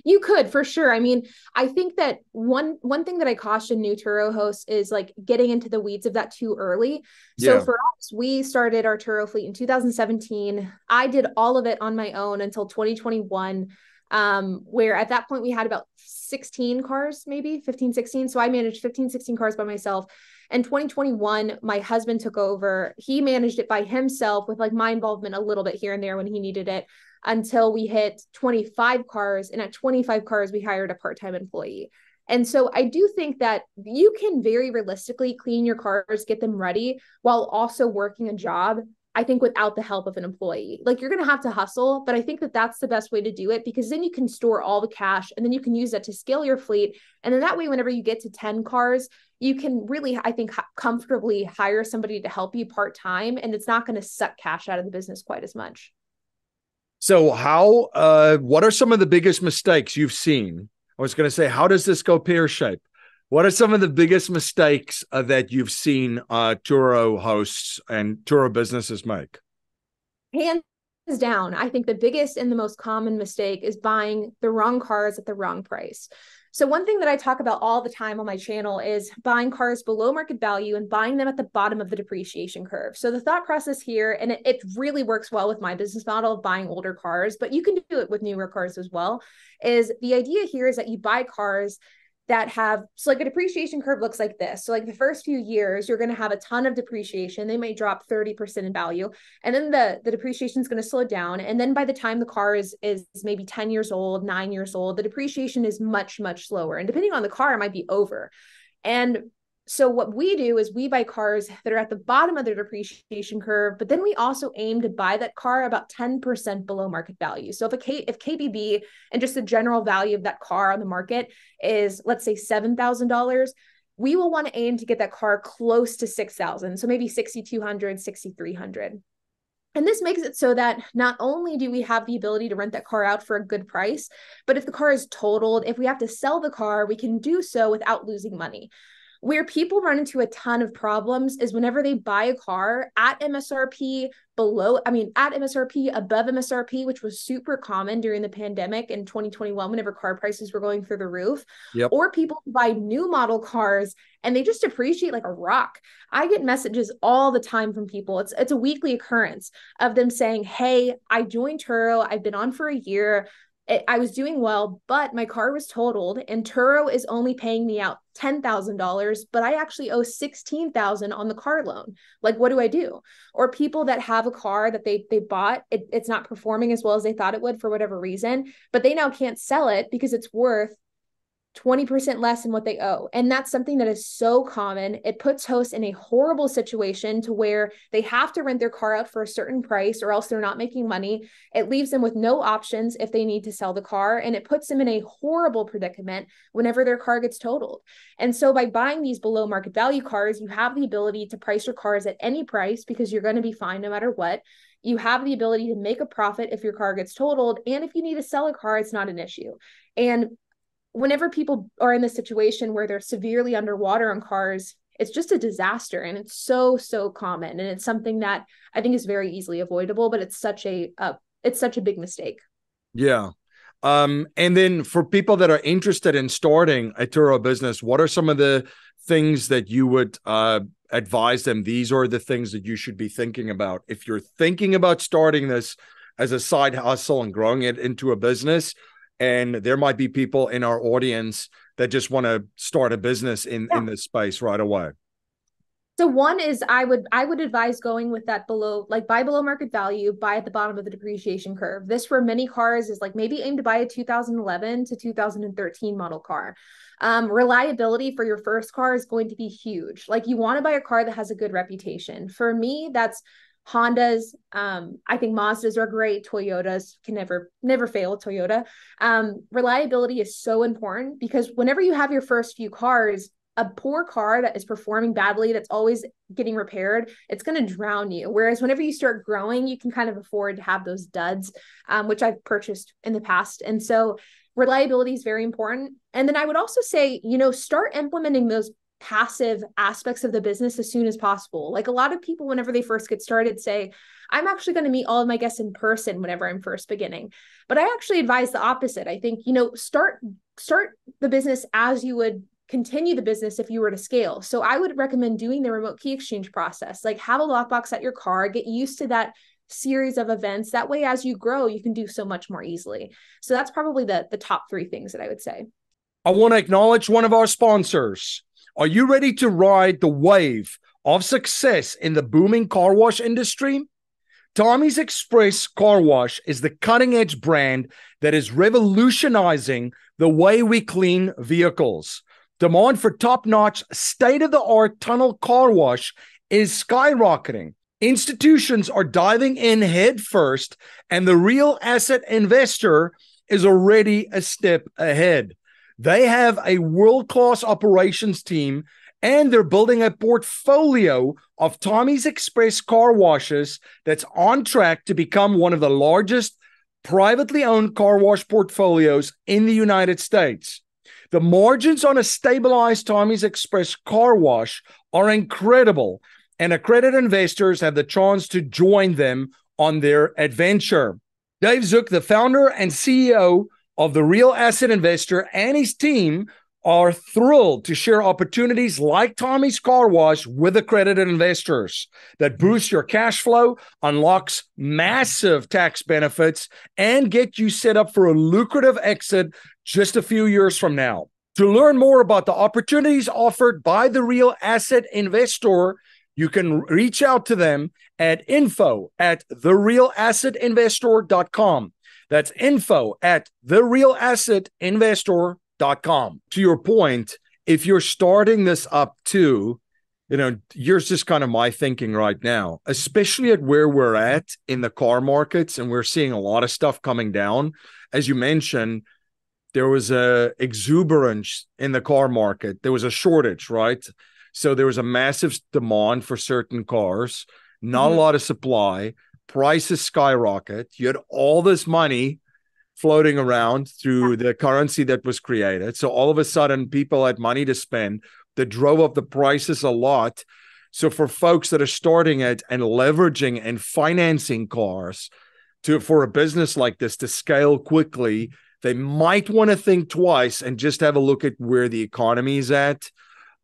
You could for sure. I mean, I think that one one thing that I caution new Turo hosts is like getting into the weeds of that too early. So yeah. for us, we started our Turo fleet in 2017. I did all of it on my own until 2021 um, where at that point we had about 16 cars, maybe 15, 16. So I managed 15, 16 cars by myself. In 2021, my husband took over. He managed it by himself with like my involvement a little bit here and there when he needed it until we hit 25 cars. And at 25 cars, we hired a part time employee. And so I do think that you can very realistically clean your cars, get them ready while also working a job. I think without the help of an employee, like you're going to have to hustle, but I think that that's the best way to do it because then you can store all the cash and then you can use that to scale your fleet. And then that way, whenever you get to 10 cars, you can really, I think, comfortably hire somebody to help you part time and it's not going to suck cash out of the business quite as much. So, how, uh, what are some of the biggest mistakes you've seen I was going to say, how does this go pear shape? What are some of the biggest mistakes uh, that you've seen uh, Turo hosts and Turo businesses make? Hands down, I think the biggest and the most common mistake is buying the wrong cars at the wrong price. So, one thing that I talk about all the time on my channel is buying cars below market value and buying them at the bottom of the depreciation curve. So, the thought process here, and it, it really works well with my business model of buying older cars, but you can do it with newer cars as well, is the idea here is that you buy cars that have so like a depreciation curve looks like this. So like the first few years, you're going to have a ton of depreciation. They might drop 30% in value. And then the, the depreciation is going to slow down. And then by the time the car is is maybe 10 years old, nine years old, the depreciation is much, much slower. And depending on the car, it might be over. And so what we do is we buy cars that are at the bottom of their depreciation curve, but then we also aim to buy that car about 10% below market value. So if a K, if KBB and just the general value of that car on the market is let's say $7,000, we will want to aim to get that car close to 6,000. So maybe 6,200, 6,300. And this makes it so that not only do we have the ability to rent that car out for a good price, but if the car is totaled, if we have to sell the car, we can do so without losing money. Where people run into a ton of problems is whenever they buy a car at MSRP, below, I mean, at MSRP, above MSRP, which was super common during the pandemic in 2021, whenever car prices were going through the roof, yep. or people buy new model cars and they just appreciate like a rock. I get messages all the time from people. It's it's a weekly occurrence of them saying, "Hey, I joined Turo. I've been on for a year. I was doing well, but my car was totaled and Turo is only paying me out $10,000, but I actually owe 16,000 on the car loan. Like what do I do? Or people that have a car that they they bought, it, it's not performing as well as they thought it would for whatever reason, but they now can't sell it because it's worth 20% less than what they owe. And that's something that is so common. It puts hosts in a horrible situation to where they have to rent their car out for a certain price or else they're not making money. It leaves them with no options if they need to sell the car. And it puts them in a horrible predicament whenever their car gets totaled. And so by buying these below market value cars, you have the ability to price your cars at any price because you're going to be fine no matter what. You have the ability to make a profit if your car gets totaled. And if you need to sell a car, it's not an issue. And whenever people are in this situation where they're severely underwater on cars, it's just a disaster and it's so so common and it's something that I think is very easily avoidable, but it's such a uh, it's such a big mistake. Yeah. Um, and then for people that are interested in starting a Turo business, what are some of the things that you would uh, advise them? These are the things that you should be thinking about. If you're thinking about starting this as a side hustle and growing it into a business, and there might be people in our audience that just want to start a business in yeah. in this space right away. So one is i would i would advise going with that below like buy below market value buy at the bottom of the depreciation curve. This for many cars is like maybe aim to buy a 2011 to 2013 model car. Um, reliability for your first car is going to be huge. Like you want to buy a car that has a good reputation. For me that's Hondas, um, I think Mazdas are great. Toyotas can never never fail. Toyota um, reliability is so important because whenever you have your first few cars, a poor car that is performing badly, that's always getting repaired, it's going to drown you. Whereas whenever you start growing, you can kind of afford to have those duds, um, which I've purchased in the past. And so reliability is very important. And then I would also say, you know, start implementing those passive aspects of the business as soon as possible. Like a lot of people, whenever they first get started, say, I'm actually going to meet all of my guests in person whenever I'm first beginning. But I actually advise the opposite. I think, you know, start start the business as you would continue the business if you were to scale. So I would recommend doing the remote key exchange process. Like have a lockbox at your car, get used to that series of events. That way as you grow, you can do so much more easily. So that's probably the the top 3 things that I would say. I want to acknowledge one of our sponsors. Are you ready to ride the wave of success in the booming car wash industry? Tommy's Express Car Wash is the cutting edge brand that is revolutionizing the way we clean vehicles. Demand for top notch, state of the art tunnel car wash is skyrocketing. Institutions are diving in head first, and the real asset investor is already a step ahead. They have a world class operations team and they're building a portfolio of Tommy's Express car washes that's on track to become one of the largest privately owned car wash portfolios in the United States. The margins on a stabilized Tommy's Express car wash are incredible, and accredited investors have the chance to join them on their adventure. Dave Zook, the founder and CEO of the Real Asset Investor, and his team are thrilled to share opportunities like Tommy's Car Wash with accredited investors that boost your cash flow, unlocks massive tax benefits, and get you set up for a lucrative exit just a few years from now. To learn more about the opportunities offered by the Real Asset Investor, you can reach out to them at info at therealassetinvestor.com. That's info at therealassetinvestor.com. To your point, if you're starting this up too, you know, here's just kind of my thinking right now, especially at where we're at in the car markets, and we're seeing a lot of stuff coming down. As you mentioned, there was a exuberance in the car market. There was a shortage, right? So there was a massive demand for certain cars, not mm-hmm. a lot of supply prices skyrocket. You had all this money floating around through the currency that was created. So all of a sudden, people had money to spend that drove up the prices a lot. So for folks that are starting it and leveraging and financing cars to for a business like this to scale quickly, they might want to think twice and just have a look at where the economy is at.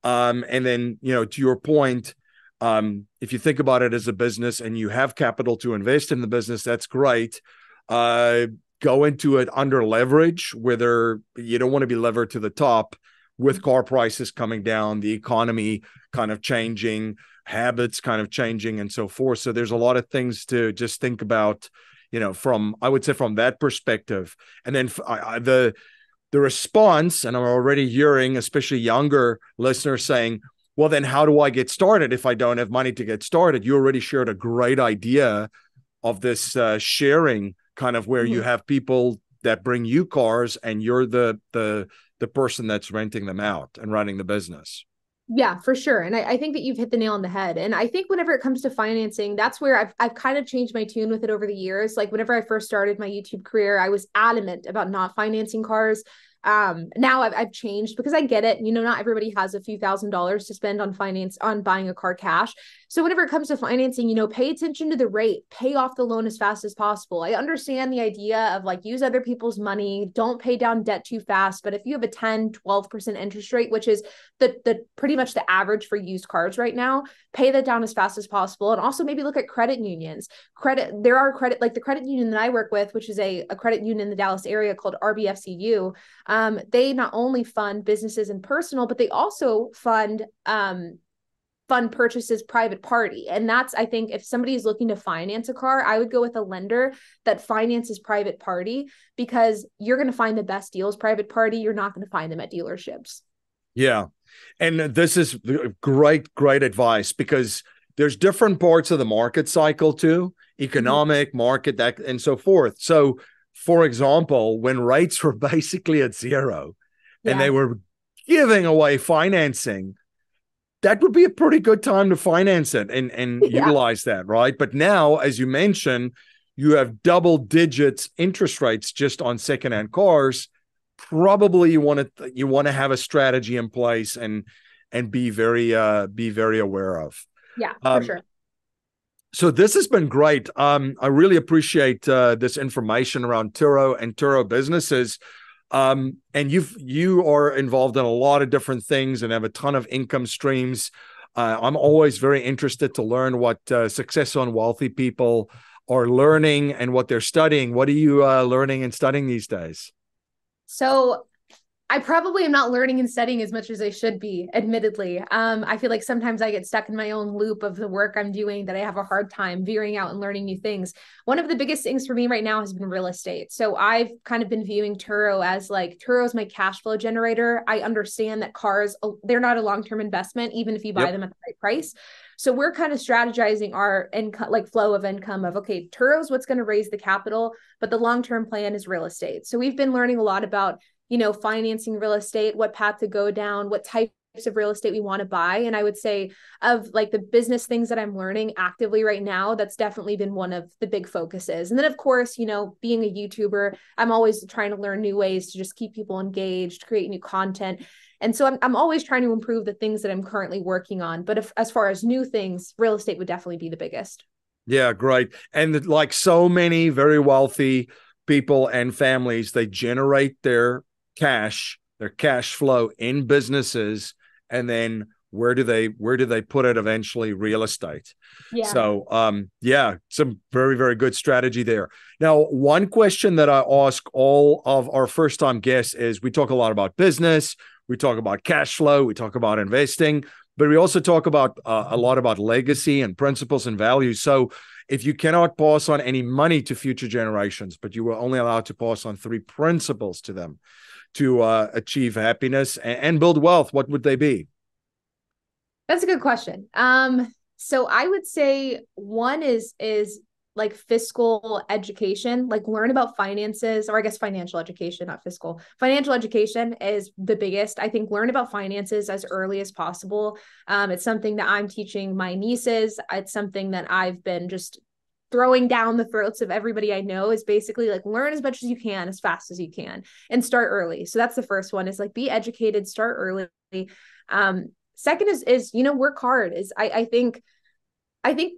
Um, and then, you know, to your point, um, if you think about it as a business and you have capital to invest in the business, that's great. Uh, go into it under leverage, whether you don't want to be levered to the top with car prices coming down, the economy kind of changing, habits kind of changing, and so forth. So there's a lot of things to just think about, you know, from I would say from that perspective, and then the the response, and I'm already hearing, especially younger listeners saying, well, then how do I get started if I don't have money to get started? You already shared a great idea of this uh, sharing kind of where mm-hmm. you have people that bring you cars and you're the the the person that's renting them out and running the business. Yeah, for sure. And I, I, think that you've hit the nail on the head. And I think whenever it comes to financing, that's where I've I've kind of changed my tune with it over the years. Like whenever I first started my YouTube career, I was adamant about not financing cars um now I've, I've changed because i get it. You know not everybody has a few thousand dollars to spend on finance on buying a car cash so whenever it comes to financing you know pay attention to the rate pay off the loan as fast as possible. I understand the idea of like use other people's money don't pay down debt too fast but if you have a 10 12% interest rate which is the the pretty much the average for used cars right now pay that down as fast as possible. And also maybe look at credit unions. Credit there are credit like the credit union that i work with which is a, a credit union in the dallas area called rbfcu um, they not only fund businesses and personal, but they also fund um, fund purchases private party. And that's, I think, if somebody is looking to finance a car, I would go with a lender that finances private party because you're going to find the best deals private party. You're not going to find them at dealerships. Yeah. And this is great, great advice because there's different parts of the market cycle too economic mm-hmm. market that and so forth so for example, when rates were basically at zero yeah. and they were giving away financing, that would be a pretty good time to finance it and, and yeah. utilize that, right? But now, as you mentioned, you have double digits interest rates just on secondhand cars. Probably you want to you want to have a strategy in place and and be very uh be very aware of. Yeah, um, for sure so this has been great. Um, I really appreciate uh, this information around Turo and Turo businesses. Um, and you've you are involved in a lot of different things and have a ton of income streams. Uh, I'm always very interested to learn what uh, successful and wealthy people are learning and what they're studying. What are you uh, learning and studying these days? So I probably am not learning and studying as much as I should be, admittedly. Um, I feel like sometimes I get stuck in my own loop of the work I'm doing that I have a hard time veering out and learning new things. One of the biggest things for me right now has been real estate. So I've kind of been viewing Turo as like Turo is my cash flow generator. I understand that cars, uh, they're not a long term investment, even if you buy yep. them at the right price. So we're kind of strategizing our income, like flow of income of okay, Turo's what's going to raise the capital, but the long term plan is real estate. So we've been learning a lot about you know, financing real estate, what path to go down, what types of real estate we want to buy. And I would say, of like the business things that I'm learning actively right now, that's definitely been one of the big focuses. And then, of course, you know, being a YouTuber, I'm always trying to learn new ways to just keep people engaged, create new content. And so I'm, I'm always trying to improve the things that I'm currently working on. But if, as far as new things, real estate would definitely be the biggest. Yeah, great. And like so many very wealthy people and families, they generate their cash, their cash flow in businesses, and then where do they where do they put it eventually? Real estate. Yeah. So um yeah, some very, very good strategy there. Now, one question that I ask all of our first time guests is we talk a lot about business, we talk about cash flow, we talk about investing, but we also talk about uh, a lot about legacy and principles and values. So if you cannot pass on any money to future generations, but you were only allowed to pass on three principles to them, to uh, achieve happiness and, and build wealth, what would they be? That's a good question. Um, so I would say one is is like fiscal education, like learn about finances, or I guess financial education, not fiscal. Financial education is the biggest. I think learn about finances as early as possible. Um, it's something that I'm teaching my nieces. It's something that I've been just throwing down the throats of everybody I know is basically like learn as much as you can as fast as you can and start early. So that's the first one is like be educated, start early. Um, second is is you know work hard is I I think I think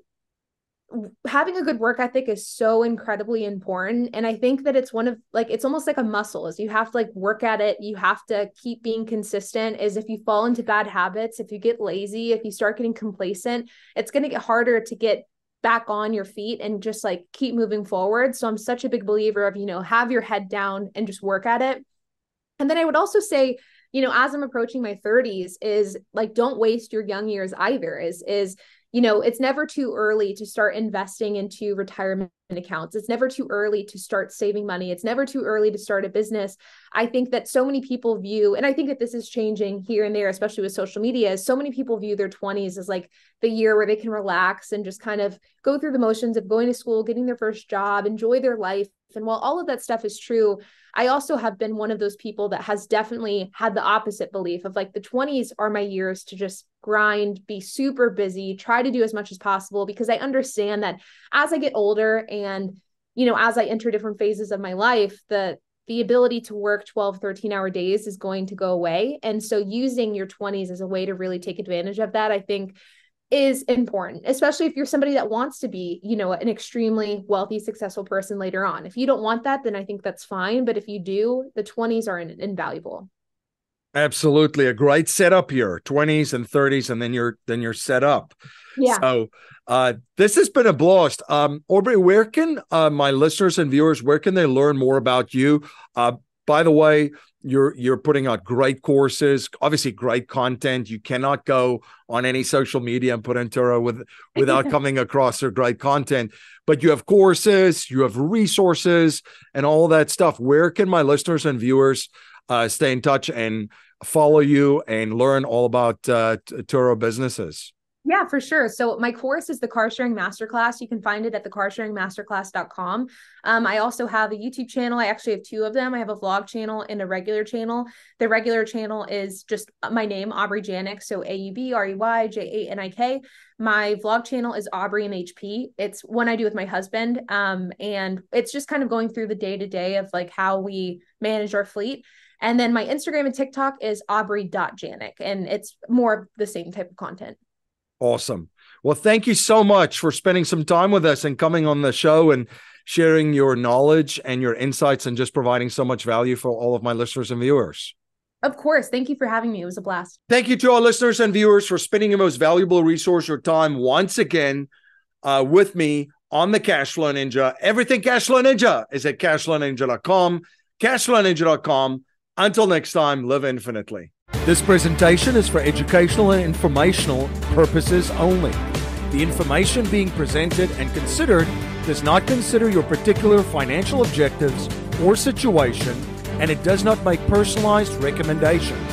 having a good work ethic is so incredibly important and i think that it's one of like it's almost like a muscle is you have to like work at it you have to keep being consistent is if you fall into bad habits if you get lazy if you start getting complacent it's going to get harder to get back on your feet and just like keep moving forward. So I'm such a big believer of, you know, have your head down and just work at it. And then I would also say, you know, as I'm approaching my 30s is like don't waste your young years either. Is is you know, it's never too early to start investing into retirement accounts. It's never too early to start saving money. It's never too early to start a business. I think that so many people view, and I think that this is changing here and there, especially with social media, is so many people view their 20s as like the year where they can relax and just kind of go through the motions of going to school, getting their first job, enjoy their life. And while all of that stuff is true, I also have been one of those people that has definitely had the opposite belief of like the 20s are my years to just grind, be super busy, try to do as much as possible because I understand that as I get older and you know as I enter different phases of my life, the the ability to work 12 13 hour days is going to go away. And so using your 20s as a way to really take advantage of that i think is important, especially if you're somebody that wants to be, you know, an extremely wealthy, successful person later on. If you don't want that, then I think that's fine. But if you do, the 20s are in- invaluable. Absolutely. A great setup here. 20s and 30s, and then you're then you're set up. Yeah. So uh this has been a blast. Um Aubrey, where can uh my listeners and viewers, where can they learn more about you? Uh by the way, you're you're putting out great courses, obviously great content. You cannot go on any social media and put in Turo with without coming across their great content. But you have courses, you have resources, and all that stuff. Where can my listeners and viewers uh, stay in touch and follow you and learn all about uh, Turo businesses? Yeah, for sure. So my course is the car sharing masterclass. You can find it at the carsharingmasterclass.com. Um, I also have a YouTube channel. I actually have two of them. I have a vlog channel and a regular channel. The regular channel is just my name, Aubrey Janik. So A U B R E Y J A N I K. My vlog channel is Aubrey MHP. It's one I do with my husband. Um, and it's just kind of going through the day to day of like how we manage our fleet. And then my Instagram and TikTok is aubrey.janik. And it's more of the same type of content. Awesome. Well, thank you so much for spending some time with us and coming on the show and sharing your knowledge and your insights and just providing so much value for all of my listeners and viewers. Of course. Thank you for having me. It was a blast. Thank you to our listeners and viewers for spending your most valuable resource, your time, once again uh, with me on the Cashflow Ninja. Everything Cashflow Ninja is at cashflowninja.com, cashflowninja.com Until next time, live infinitely. This presentation is for educational and informational purposes only. The information being presented and considered does not consider your particular financial objectives or situation, and it does not make personalized recommendations.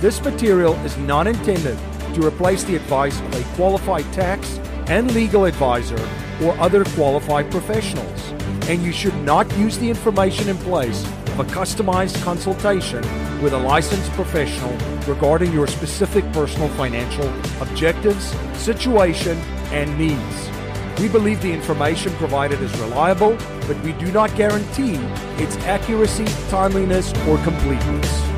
This material is not intended to replace the advice of a qualified tax and legal advisor or other qualified professionals, and you should not use the information in place a customized consultation with a licensed professional regarding your specific personal financial objectives, situation, and needs. We believe the information provided is reliable, but we do not guarantee its accuracy, timeliness, or completeness.